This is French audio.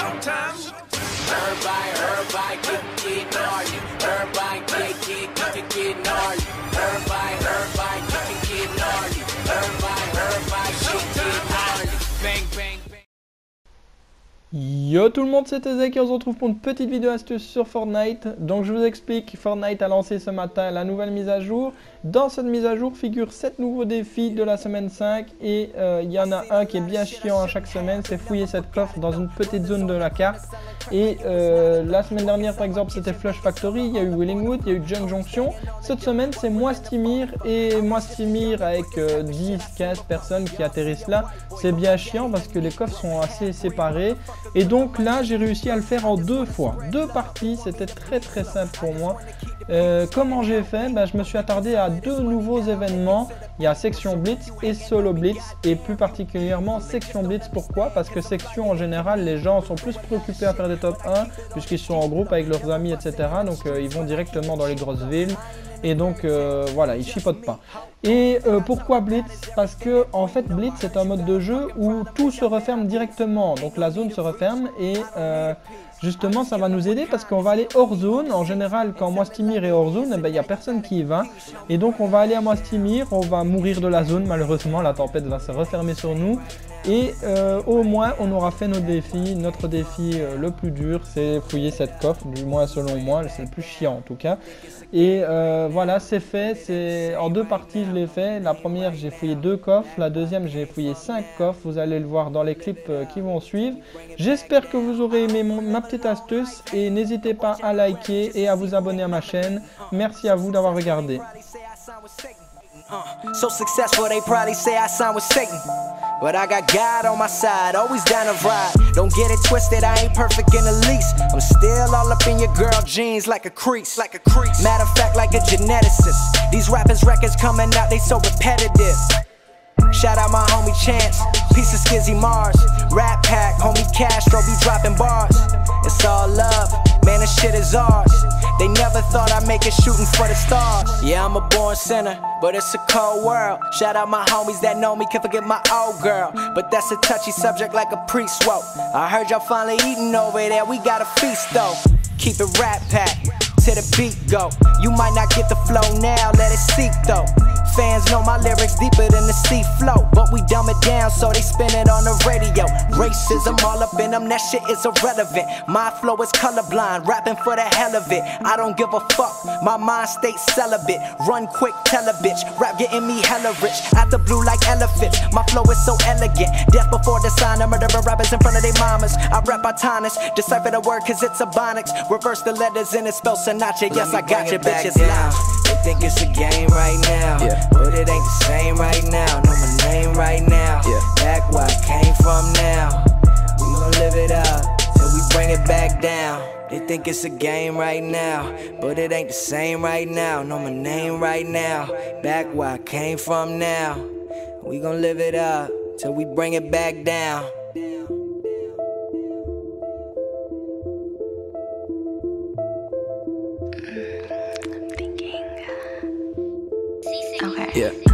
showtime. Everybody, everybody, get getting on you. Get get get getting on you. Everybody, get getting Bang, bang, bang. Yo tout le monde, c'est Ezek et on se retrouve pour une petite vidéo astuce sur Fortnite. Donc je vous explique, Fortnite a lancé ce matin la nouvelle mise à jour. Dans cette mise à jour figurent 7 nouveaux défis de la semaine 5 et euh, il y en a un qui est bien chiant à chaque semaine, c'est fouiller cette coffre dans une petite zone de la carte. Et euh, la semaine dernière par exemple c'était Flush Factory, il y a eu Willingwood, il y a eu Junk Junction. Cette semaine c'est Moistimir et Moistimir avec 10-15 euh, personnes qui atterrissent là. C'est bien chiant parce que les coffres sont assez séparés. Et donc là j'ai réussi à le faire en deux fois. Deux parties, c'était très très simple pour moi. Euh, comment j'ai fait? Ben, Je me suis attardé à deux nouveaux événements. Il y a Section Blitz et Solo Blitz. Et plus particulièrement Section Blitz. Pourquoi? Parce que Section en général, les gens sont plus préoccupés à faire des top 1 puisqu'ils sont en groupe avec leurs amis, etc. Donc euh, ils vont directement dans les grosses villes. Et donc euh, voilà, ils chipotent pas. Et pourquoi Blitz? Parce que en fait Blitz c'est un mode de jeu où tout se referme directement. Donc la zone se referme et justement ça va nous aider parce qu'on va aller hors zone. En général, quand Moistimir est hors zone, il eh ben, n'y a personne qui y va. Et donc on va aller à Moistimir, on va mourir de la zone malheureusement, la tempête va se refermer sur nous. Et euh, au moins on aura fait nos défis. Notre défi euh, le plus dur c'est fouiller cette coffre, du moins selon moi, c'est le plus chiant en tout cas. Et euh, voilà c'est fait, en deux parties je l'ai fait. La première j'ai fouillé deux coffres, la deuxième j'ai fouillé cinq coffres, vous allez le voir dans les clips qui vont suivre. J'espère que vous aurez aimé ma petite astuce et n'hésitez pas à liker et à vous abonner à ma chaîne. Merci à vous d'avoir regardé. Uh, so successful, they probably say I signed with Satan. But I got God on my side, always down to ride. Don't get it twisted, I ain't perfect in the least. I'm still all up in your girl jeans like a crease, like a crease. Matter of fact, like a geneticist. These rappers' records coming out, they so repetitive. Shout out my homie Chance, piece of Skizzy Mars. Pack, homie Castro be dropping bars. It's all love, man, this shit is ours. They never thought I'd make it shooting for the stars. Yeah, I'm a born sinner, but it's a cold world. Shout out my homies that know me, can't forget my old girl. But that's a touchy subject like a priest woke. I heard y'all finally eating over there, we got a feast though. Keep it rap pack to the beat go. You might not get the flow now, let it seep though. Fans know my lyrics deeper than the sea flow, but we dumb it down so they spin it on the radio. Racism all up in them, that shit is irrelevant. My flow is colorblind, rapping for the hell of it. I don't give a fuck, my mind state celibate. Run quick, tell a bitch, rap getting me hella rich. Out the blue like elephants, my flow is so elegant. Death before the sign, I'm murdering rappers in front of their mamas. I rap Botanist, decipher the word cause it's a bonics. Reverse the letters and it spells Sinatra. Yes, I got you, bitch. bitches loud. They think it's a game right now. Yeah. But it ain't the same right now. Know my name right now. Yeah. Back where I came from now. We gon' live it up till we bring it back down. They think it's a game right now, but it ain't the same right now. Know my name right now. Back where I came from now. We gon' live it up till we bring it back down. Yeah.